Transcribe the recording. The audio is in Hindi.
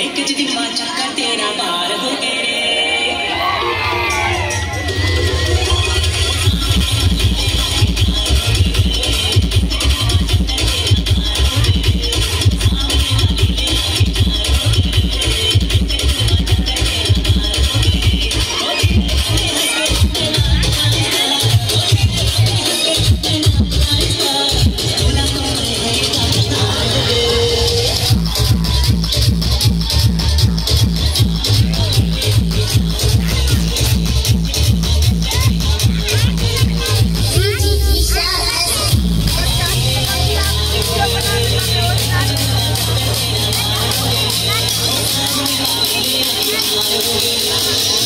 एक जिदी माचा का तेरा बाप 頑張れ。